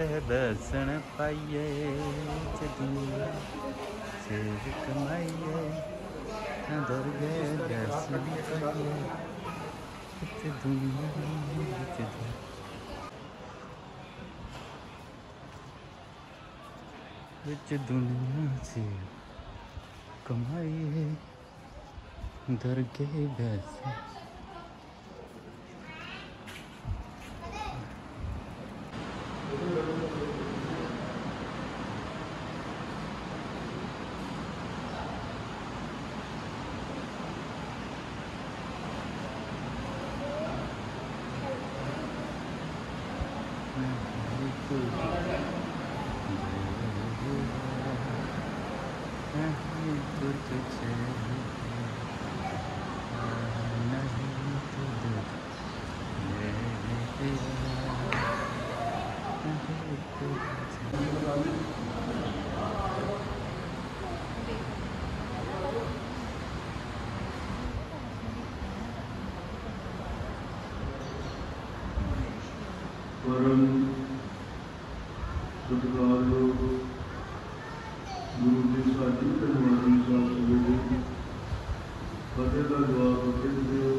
ਬਸਣ ਪਾਈਏ ਜਦੂਆ ਸਿਰ ਕਮਾਈਏ ਅੰਦਰ ਗਏ ਬਸਣ ਪਾਈਏ ਕਿਤੇ ਦੁਨੀਆ ਵਿੱਚ ਦੁਨੀਆ ਵਿੱਚ ਦੁਨੀਆ ਸੇ ਕਮਾਈਏ ਦਰਗੇ ਬੈਸੇ good, good. ਪਰਮ ਸਤਿਕਾਰਯੋਗ ਗੁਰੂ ਜੀ ਸਾਡੀ ਧੰਨਵਾਦੀ ਸਾਹਿਬ ਸਵੇਰੇ ਫਤਿਹ ਦਾ ਜਵਾਬ ਫਤਿਹ ਦਿਓ।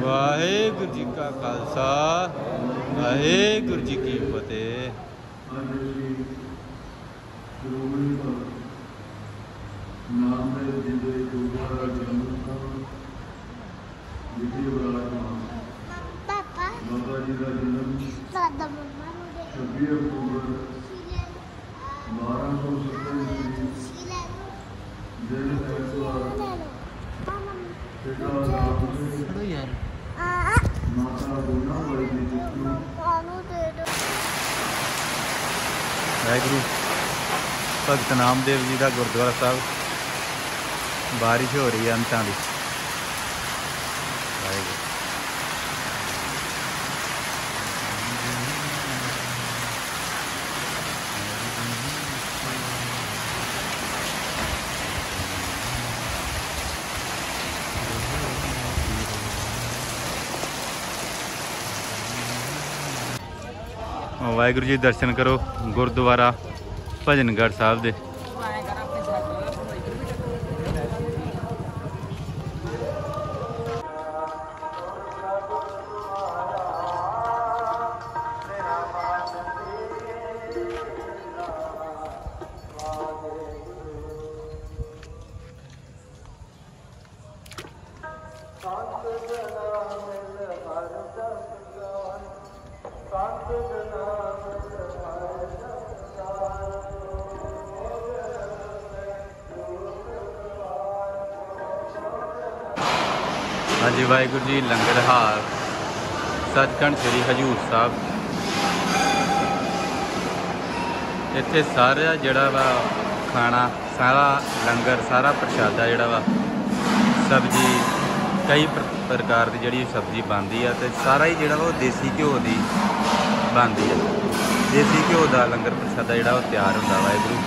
ਵਾਹਿਗੁਰੂ ਜੀ ਕਾ ਖਾਲਸਾ। ਵਾਹਿਗੁਰੂ ਜੀ ਕੀ ਫਤਿਹ। ਅੱਜ ਅਸੀਂ ਸ਼੍ਰੋਮਣੀ ਦਾ ਨਾਮ ਦੇ ਜਿੰਦੇ ਗੁਰਦੁਆਰਾ ਜਨਮ ਸਥਾਨ ਵਿਖੇ ਵਿਰਾਜਮਾਨ ਪਾਪਾ। ਬਾਬਾ ਜੀ ਦਾ ਜਨਮ ਸਾਡਾ ਮੰਮਾ ਨੂੰ ਦੇ। 26 ਅਕਤੂਬਰ ਵਾਹਿਗੁਰੂ। ਭਗਤ ਨਾਮਦੇਵ ਜੀ ਦਾ ਗੁਰਦੁਆਰਾ ਸਾਹਿਬ। ਬਾਰਿਸ਼ ਹੋ ਰਹੀ ਹੈ ਅੰਤਾਂ ਦੀ। ਵਾਹਿਗੁਰੂ। ਵਾਹਿਗੁਰੂ ਜੀ ਦਰਸ਼ਨ ਕਰੋ ਗੁਰਦੁਆਰਾ ਭਜਨਗੜ੍ਹ ਸਾਹਿਬ ਦੇ। ਹਾਂਜੀ ਵਾਹਿਗੁਰੂ ਜੀ, ਲੰਗਰ ਹਾਲ ਸੱਚਖੰਡ ਸ੍ਰੀ ਹਜੂਰ ਸਾਹਿਬ। ਇੱਥੇ ਸਾਰਾ ਜਿਹੜਾ ਵਾ ਖਾਣਾ, ਸਾਰਾ ਲੰਗਰ, ਸਾਰਾ ਪ੍ਰਸ਼ਾਦਾ ਜਿਹੜਾ ਵਾ, ਸਬਜੀ, ਕਈ ਪ੍ਰ- ਪ੍ਰਕਾਰ ਦੀ ਜਿਹੜੀ ਸਬਜੀ ਬਣਦੀ ਆ ਤੇ ਸਾਰਾ ਹੀ ਜਿਹੜਾ ਵਾ ਉਹ ਦੇਸੀ ਘਿਓ ਦੀ ਬਣਦੀ ਆ। ਦੇਸੀ ਘਿਓ ਦਾ ਲੰਗਰ ਪ੍ਰਸ਼ਾਦਾ ਜਿਹੜਾ ਉਹ ਤਿਆਰ ਹੁੰਦਾ ਵਾਹਿਗੁਰੂ।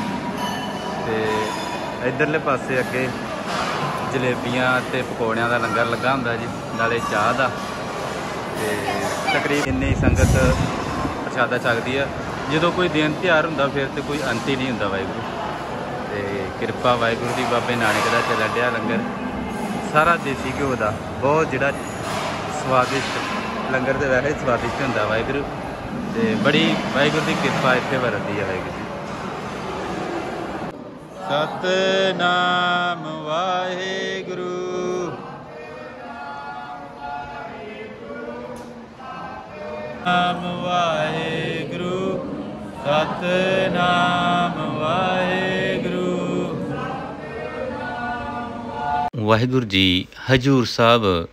ਤੇ ਇਧਰਲੇ ਪਾਸੇ ਅੱਗੇ ਜਲੇਬੀਆਂ ਤੇ ਪਕੌੜਿਆਂ ਦਾ ਲੰਗਰ ਲੱਗਾ ਹੁੰਦਾ ਜੀ, ਨਾਲੇ ਚਾਹ ਦਾ। ਤੇ ਤਕਰੀਬਨ ਇੰਨੀ ਸੰਗਤ ਪ੍ਰਸ਼ਾਦਾ ਛਕਦੀ ਆ। ਜਦੋਂ ਕੋਈ ਦਿਨ ਤਿਉਹਾਰ ਹੁੰਦਾ, ਫਿਰ ਤੇ ਕੋਈ ਅੰਤ ਹੀ ਨਹੀਂ ਹੁੰਦਾ ਵਾਹਿਗੁਰੂ। ਤੇ ਕਿਰਪਾ ਵਾਹਿਗੁਰੂ ਦੀ, ਬਾਬੇ ਨਾਨਕ ਦਾ ਚੱਲਣ ਡਿਆ ਲੰਗਰ। ਸਾਰਾ ਦੇਸੀ ਘਿਓ ਦਾ, ਬਹੁਤ ਜਿਹੜਾ ਸਵਾਦਿਸ਼ਟ ਲੰਗਰ ਤੇ ਵੈਸੇ ਹੀ ਸਵਾਦਿਸ਼ਟ ਹੁੰਦਾ ਵਾਹਿਗੁਰੂ। ਤੇ ਬੜੀ ਵਾਹਿਗੁਰੂ ਦੀ ਕਿਰਪਾ ਇੱਥੇ ਵਰਤਦੀ ਹੈ ਵਾਹਿਗੁਰੂ ਸਤਨਾਮ ਵਾਹਿਗੁਰੂ। ਨਾਮ ਵਾਹਿਗੁਰੂ, ਸਤਨਾਮ ਵਾਹਿਗੁਰੂ। ਵਾਹਿਗੁਰੂ ਜੀ, ਹਜੂਰ ਸਾਹਿਬ,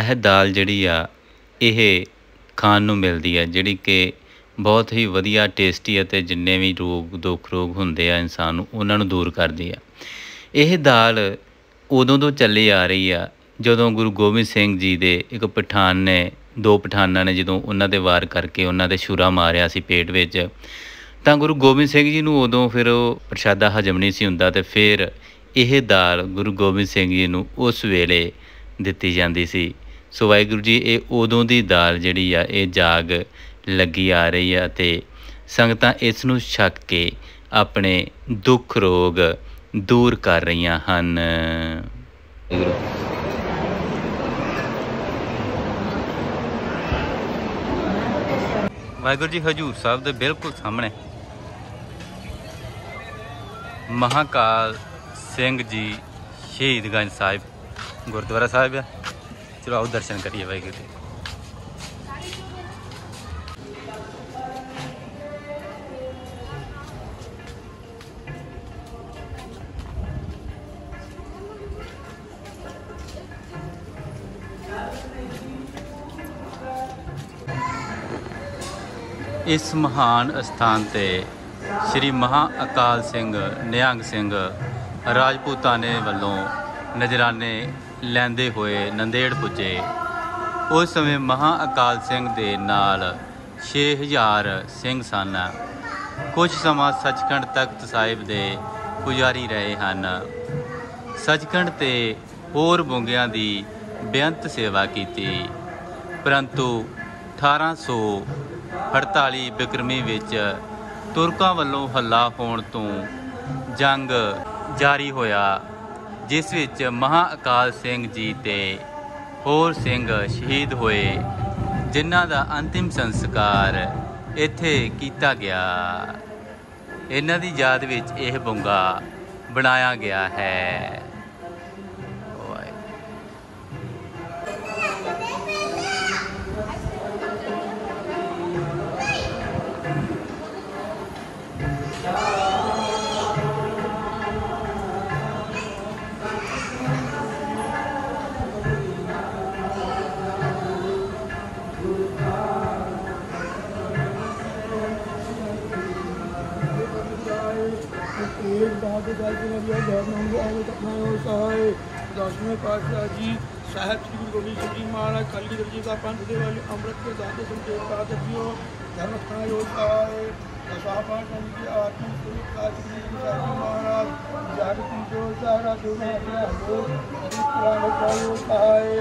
ਇਹ ਦਾਲ ਜਿਹੜੀ ਆ, ਇਹ ਖਾਣ ਨੂੰ ਮਿਲਦੀ ਹੈ ਜਿਹੜੀ ਕਿ ਬਹੁਤ ਹੀ ਵਧੀਆ ਟੇਸਟੀ ਅਤੇ ਜਿੰਨੇ ਵੀ ਰੋਗ, ਦੁੱਖ ਰੋਗ ਹੁੰਦੇ ਆ ਇਨਸਾਨ ਨੂੰ, ਉਹਨਾਂ ਨੂੰ ਦੂਰ ਕਰਦੀ ਆ। ਇਹ ਦਾਲ ਉਦੋਂ ਤੋਂ ਚੱਲੀ ਆ ਰਹੀ ਆ, ਜਦੋਂ ਗੁਰੂ ਗੋਬਿੰਦ ਸਿੰਘ ਜੀ ਦੇ ਇੱਕ ਪਠਾਨ ਨੇ, ਦੋ ਪਠਾਨਾਂ ਨੇ ਜਦੋਂ ਉਹਨਾਂ ਦੇ ਵਾਰ ਕਰਕੇ ਉਹਨਾਂ ਦੇ ਛੁਰਾ ਮਾਰਿਆ ਸੀ ਪੇਟ ਵਿੱਚ, ਤਾਂ ਗੁਰੂ ਗੋਬਿੰਦ ਸਿੰਘ ਜੀ ਨੂੰ ਉਦੋਂ ਫਿਰ ਉਹ ਪ੍ਰਸ਼ਾਦਾ ਹਜਮ ਨਹੀਂ ਸੀ ਹੁੰਦਾ ਤੇ ਫਿਰ ਇਹ ਦਾਲ ਗੁਰੂ ਗੋਬਿੰਦ ਸਿੰਘ ਜੀ ਨੂੰ ਉਸ ਵੇਲੇ ਦਿੱਤੀ ਜਾਂਦੀ ਸੀ। ਸੋ ਵਾਹਿਗੁਰੂ ਜੀ, ਇਹ ਉਦੋਂ ਦੀ ਦਾਲ ਜਿਹੜੀ ਆ, ਇਹ ਜਾਗ ਲੱਗੀ ਆ ਰਹੀ ਹੈ ਅਤੇ ਸੰਗਤਾਂ ਇਸ ਨੂੰ ਛਕ ਕੇ ਆਪਣੇ ਦੁੱਖ ਰੋਗ ਦੂਰ ਕਰ ਰਹੀਆਂ ਹਨ। ਵਾਹਿਗੁਰੂ ਜੀ, ਹਜੂਰ ਸਾਹਿਬ ਦੇ ਬਿਲਕੁਲ ਸਾਹਮਣੇ ਮਹਾਕਾਲ ਸਿੰਘ ਜੀ ਸ਼ਹੀਦਗੰਜ ਸਾਹਿਬ, ਗੁਰਦੁਆਰਾ ਸਾਹਿਬ ਆ। ਚਲੋ ਆਓ ਦਰਸ਼ਨ ਕਰੀਏ ਵਾਹਿਗੁਰੂ ਜੀ। ਇਸ ਮਹਾਨ ਅਸਥਾਨ ਤੇ ਸ੍ਰੀ ਮਹਾ ਅਕਾਲ ਸਿੰਘ ਨਿਹੰਗ ਸਿੰਘ ਰਾਜਪੂਤਾਨੇ ਵੱਲੋਂ ਨਜਰਾਨੇ ਲੈਂਦੇ ਹੋਏ ਨੰਦੇੜ ਪੁੱਜੇ। ਉਸ ਸਮੇਂ ਮਹਾ ਅਕਾਲ ਸਿੰਘ ਦੇ ਨਾਲ 6000 ਸਿੰਘ ਸਨ। ਕੁਝ ਸਮਾਂ ਸੱਚਖੰਡ ਤਖਤ ਸਾਹਿਬ ਦੇ ਪੁਜਾਰੀ ਰਹੇ ਹਨ। ਸੱਚਖੰਡ ਤੇ ਹੋਰ ਬੁੰਗਿਆਂ ਦੀ ਬੇਅੰਤ ਸੇਵਾ ਕੀਤੀ। ਪਰੰਤੂ 1848 ਬਿਕਰਮੀ ਵਿੱਚ ਤੁਰਕਾਂ ਵੱਲੋਂ ਹੱਲਾ ਹੋਣ ਤੋਂ ਜੰਗ ਜਾਰੀ ਹੋਇਆ, ਜਿਸ ਵਿੱਚ ਮਹਾ ਅਕਾਲ ਸਿੰਘ ਜੀ ਤੇ ਹੋਰ ਸਿੰਘ ਸ਼ਹੀਦ ਹੋਏ, ਜਿਨ੍ਹਾਂ ਦਾ ਅੰਤਿਮ ਸੰਸਕਾਰ ਇੱਥੇ ਕੀਤਾ ਗਿਆ। ਇਹਨਾਂ ਦੀ ਯਾਦ ਵਿੱਚ ਇਹ ਬੁੰਗਾ ਬਣਾਇਆ ਗਿਆ ਹੈ। ਬਹਾਦਰ ਸਾਹਿਬ ਜੀ ਨੇ ਜੈ ਮੰਗੇ ਆਵੇ ਤਪਨਾ ਹੋ ਸਹਾਇ ਦਸਵੇਂ ਪਾਤਸ਼ਾਹ ਜੀ ਸਾਹਿਬ ਸ੍ਰੀ ਗੁਰੂ ਗੋਬਿੰਦ ਸਿੰਘ ਜੀ ਮਹਾਰਾਜ ਕਲਗੀਧਰ ਜੀ ਦਾ ਪੰਥ ਦੇ ਵਾਲੇ ਅੰਮ੍ਰਿਤ ਕੇ ਦਾਤੇ ਸੰਜੋਗ ਦਾਤੇ ਜੀਓ ਧਰਮ ਸਥਾਨ ਹੋ ਸਹਾਇ ਦਸਾ ਪਾਤਸ਼ਾਹ ਜੀ ਦੀ ਆਤਮ ਸੁਖ ਕਾਜ ਜੀ ਸਾਹਿਬ ਜੀ ਮਹਾਰਾਜ ਜਾਗਤ ਜੋ ਸਾਰਾ ਦੁਨਾ ਹੈ ਹੋ ਪ੍ਰਾਣ ਪਾਇਓ ਸਹਾਇ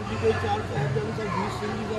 ਜੀ ਦੇ ਚਾਰ ਸਾਹਿਬ ਜੀ ਦਾ ਜੀ ਸਿੰਘ ਜੀ ਦਾ